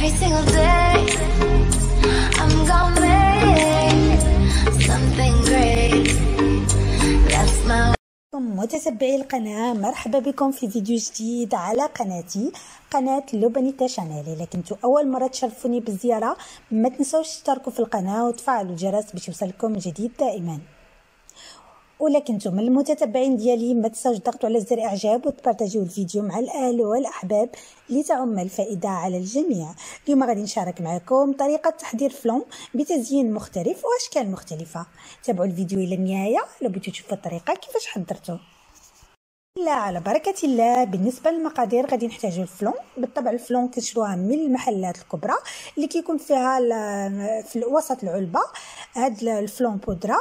Every single day, I'm gonna make something great. That's my متتبعي القناة مرحبا بكم في فيديو جديد على قناتي قناة لوبانيتا شانيل. إذا كنتوا أول مرة تشرفوني بالزيارة ما تنسوش تشتركوا في القناة وتفعلوا الجرس باش يوصلكم جديد دائما. ولا كنتم من المتتبعين ديالي ما تنساوش تضغطوا على زر اعجاب وتبارطاجيو الفيديو مع الاهل والأحباب لتعم الفائدة على الجميع. اليوم غادي نشارك معكم طريقة تحضير فلون بتزيين مختلف وأشكال مختلفة. تابعوا الفيديو إلى النهاية لو بغيتوا تشوفوا الطريقة كيفاش حضرته لا على بركة الله بالنسبة للمقادير غادي نحتاجو الفلون. بالطبع الفلون كنشروها من المحلات الكبرى اللي كيكون فيها في وسط العلبة هاد الفلون بودرة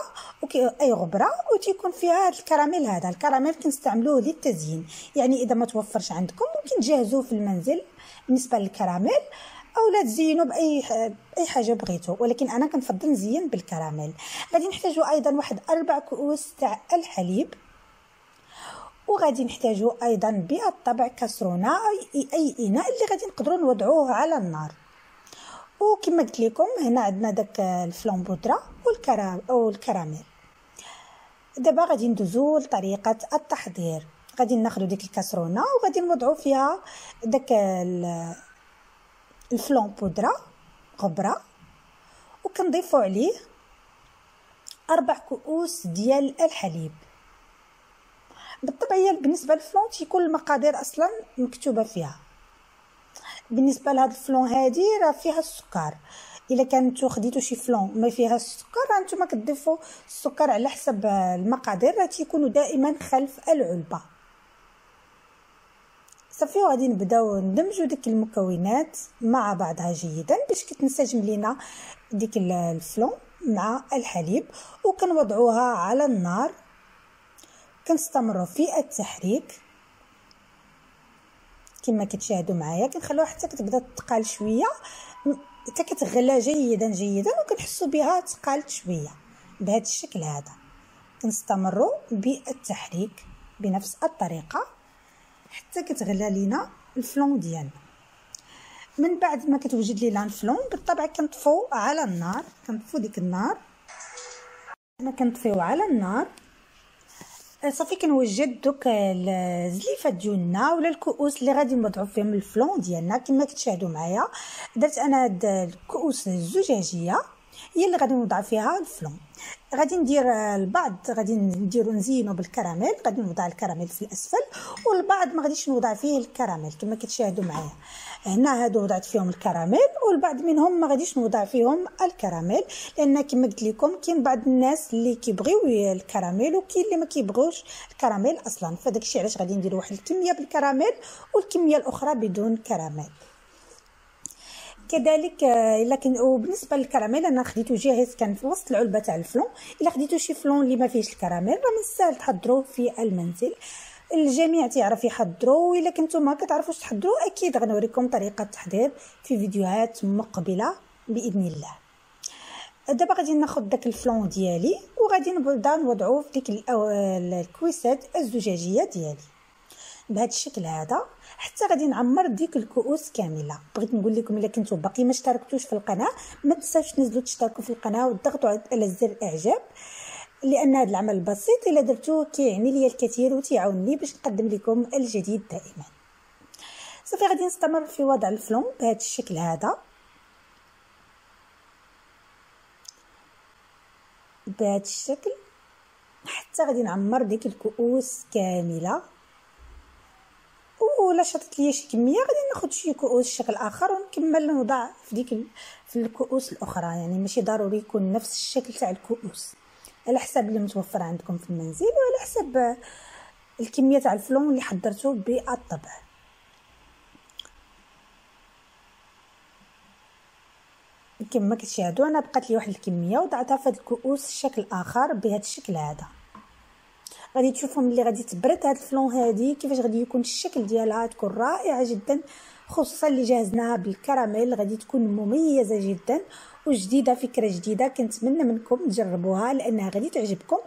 أي غبرة وتيكون فيها هاد الكراميل هذا. الكراميل كنستعملوه للتزيين. يعني إذا ما توفرش عندكم ممكن تجهزوه في المنزل بالنسبة للكراميل أو لا تزينوا باي أي حاجة بغيتو. ولكن أنا كنفضل نزين بالكراميل. غادي نحتاجو أيضا واحد أربع كؤوس تاع الحليب. وغادي نحتاجو أيضا بالطبع كسرونه اي أي إناء اللي غادي نقدروا نوضعوه على النار. وكما قلت لكم هنا عندنا داك الفلون بودره أو الكراميل دابا غادي ندوزو لطريقة التحضير. غادي ناخذ ديك الكسرونه وغادي نوضعو فيها داك الفلون بودره غبرة. وكنضيفو عليه أربع كؤوس ديال الحليب. بالطبع هي بالنسبة للفلون تيكون المقادير أصلا مكتوبة فيها. بالنسبة لهاد الفلون هادي راه فيها السكر. إلا كنتو خديتو شي فلون ما فيها السكر راه نتوما كتضيفوا السكر على حسب المقادير راه تيكونوا دائما خلف العلبة. صافي وغادي نبداو ندمجو ديك المكونات مع بعضها جيدا باش كتنسجم لينا ديك الفلون مع الحليب وكنوضعوها على النار. كنستمروا في التحريك. كما كتشاهدوا معايا كنخلوها حتى كتبدا تقال شوية. حتى كتغلى جيدا جيدا وكنحسوا بها تقالت شوية. بهذا الشكل هذا. كنستمروا بالتحريك بنفس الطريقة. حتى كتغلى لينا الفلون ديالنا. من بعد ما كتوجد لينا الفلون بالطبع كنطفو على النار. كنطفو ديك النار. ما كنطفيو على النار. صافي كنوجد دوك الزليفات ديالنا ولا الكؤوس اللي غادي نوضعوا فيهم الفلون ديالنا كما كتشاهدوا معايا. درت أنا هاد الكؤوس الزجاجية هي اللي غادي نوضع فيها الفلون غادي ندير البعض غادي نديرو نزينو بالكراميل غادي نوضع الكراميل في الأسفل والبعض ما غاديش نوضع فيه الكراميل كما كتشاهدوا معايا. هنا هادو وضعت فيهم الكراميل والبعض منهم ما غاديش نوضع فيهم الكراميل لأن كما قلت لكم كاين بعض الناس اللي كيبغيو الكراميل وكاين اللي ما كيبغوش الكراميل أصلا. فداك الشيء علاش غادي ندير واحد الكمية بالكراميل والكمية الأخرى بدون كراميل. كذلك إلا كن وبالنسبة للكراميل أنا خديته جاهز كان في وسط العلبة تاع الفلون. إلا خديتو شي فلون اللي ما فيهش الكراميل راه من السهل تحضروه في المنزل. الجميع تعرف يحضروا وإلا كنتو ما كتعرفوش تحضروا أكيد غنوريكم طريقة التحضير في فيديوهات مقبلة بإذن الله. دابا غادي ناخذ داك الفلون ديالي وغادي نبدا نوضعوه في ديك الكويسات الزجاجية ديالي. بهذا الشكل هذا حتى غادي نعمر ديك الكؤوس كاملة. بغيت نقول لكم إلا كنتو باقي ما اشتركتوش في القناة ما تنساوش تنزلوا تشتركوا في القناة وتضغطوا على زر الاعجاب لأن هذا العمل بسيط. الا درتوه كيعني ليا الكثير وتيعاونني باش نقدم لكم الجديد دائما. صافي غادي نستمر في وضع الفلون بهذا الشكل هذا. بهذا الشكل حتى غادي نعمر ديك الكؤوس كاملة. ولا شطت ليا شي كمية غادي ناخذ شي كؤوس شكل آخر ونكمل نوضع في ديك في الكؤوس الأخرى. يعني ماشي ضروري يكون نفس الشكل تاع الكؤوس. على حسب اللي متوفر عندكم في المنزل وعلى حسب الكمية تاع الفلون اللي حضرته بالطبع. كما كتشاهدوا أنا بقات لي واحد الكمية وضعتها في هذا الكؤوس شكل آخر بهذا الشكل هذا. غادي تشوفوا ملي غادي تبرد هاد الفلون هادي كيفاش غادي يكون الشكل ديالها تكون رائعة جدا. خصوصا اللي جهزناها بالكراميل غادي تكون مميزة جدا وجديدة فكرة جديدة. كنتمنى منكم تجربوها لأنها غادي تعجبكم.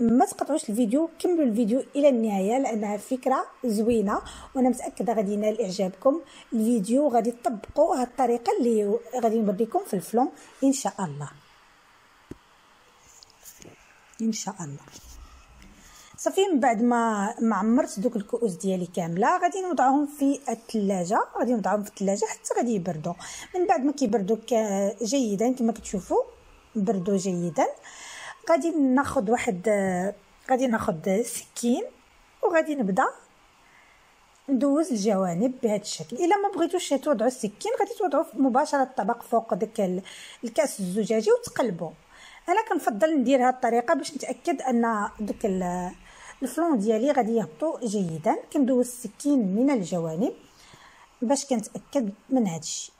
ما تقطعوش الفيديو كملوا الفيديو إلى النهاية لأنها فكرة زوينة وأنا متأكدة غادي ينال إعجابكم الفيديو. غادي تطبقوا هذه الطريقة اللي غادي نوريكم في الفلون إن شاء الله. إن شاء الله. صافي من بعد ما ما عمرت دوك الكؤوس ديالي كاملة غادي نوضعهم في الثلاجه غادي نوضعهم في الثلاجه حتى غادي يبردوا من بعد ما كيبردوا جيدا كما كتشوفوا بردوا جيدا. غادي ناخذ واحد غادي ناخذ سكين وغادي نبدأ ندوز الجوانب بهذا الشكل. إلا ما بغيتوش توضعوا السكين غادي توضعوا مباشرة الطبق فوق داك الكأس الزجاجي وتقلبوا أنا كنفضل ندير هذه الطريقة باش نتأكد أن داك ال flan ديالي غادي يهبطوا جيدا. كندوز السكين من الجوانب باش كنتأكد من هذا الشيء.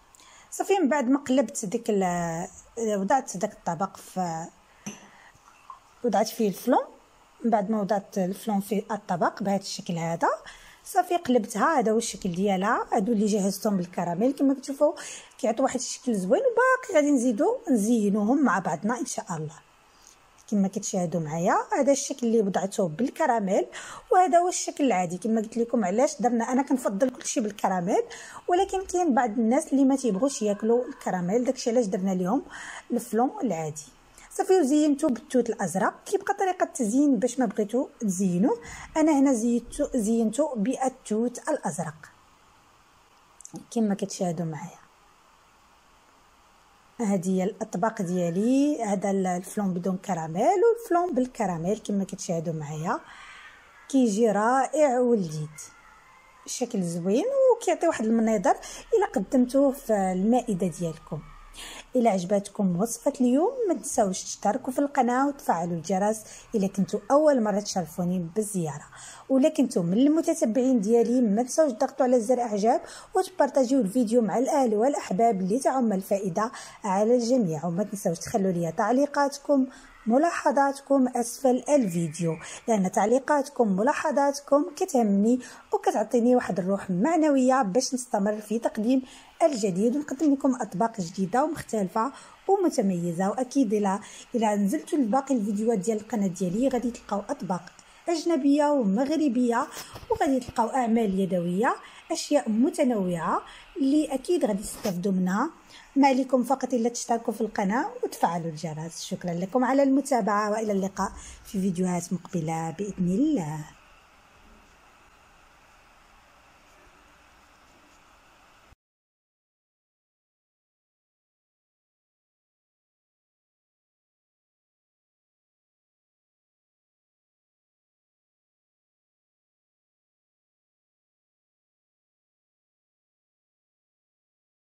صافي من بعد ما قلبت ديك وضعت داك الطبق في وضعت فيه الفلون. من بعد ما وضعت الفلون في الطبق بهذا الشكل هذا صافي قلبتها. هذا هو الشكل ديالها. هادو اللي جهزتهم بالكراميل. كما كتشوفوا كيعطيو واحد الشكل زوين. وباقي غادي نزيدو نزينوهم مع بعضنا إن شاء الله. كما كتشاهدوا معايا. هذا الشكل اللي وضعته بالكراميل وهذا هو الشكل العادي. كما قلت لكم علاش درنا أنا كنفضل كلشي بالكراميل ولكن كاين بعض الناس اللي ما تيبغوش ياكلوا الكراميل. داكشي علاش درنا لهم الفلون العادي. صافي وزينتو بالتوت الأزرق. كيبقى طريقة التزيين باش ما بغيتو تزينوه أنا هنا زينتو زينتو بالتوت الأزرق. كما كتشاهدوا معايا. هذه الأطباق ديالي. هذا الفلون بدون كراميل والفلون بالكراميل كما كتشاهدوا معايا. كيجي رائع ولذيذ. شكل زوين وكيعطي واحد المنظر إلا قدمتوه في المائدة ديالكم. إلى عجبتكم وصفة اليوم ما تنساوش تشتركوا في القناة وتفعلوا الجرس إلا كنتوا أول مرة تشرفوني بالزيارة. ولا كنتوا من المتتبعين ديالي ما تنساوش تضغطوا على زر إعجاب وتبارطاجيو الفيديو مع الاهل والأحباب اللي تعم الفائدة على الجميع. وما تنساوش تخلوا لي تعليقاتكم ملاحظاتكم أسفل الفيديو لأن تعليقاتكم ملاحظاتكم كتهمني وكتعطيني واحد الروح معنوية باش نستمر في تقديم الجديد ونقدم لكم أطباق جديدة ومختلفة ومتميزة وأكيد إلى إلى نزلتوا لباقي الفيديوهات ديال القناة ديالي غادي تلقاو أطباق أجنبية ومغربية وغادي تلقاو أعمال يدوية. أشياء متنوعة اللي أكيد غادي تستافدوا منها ما عليكم فقط إلا تشتركوا في القناة وتفعلوا الجرس. شكرا لكم على المتابعة وإلى اللقاء في فيديوهات مقبلة بإذن الله.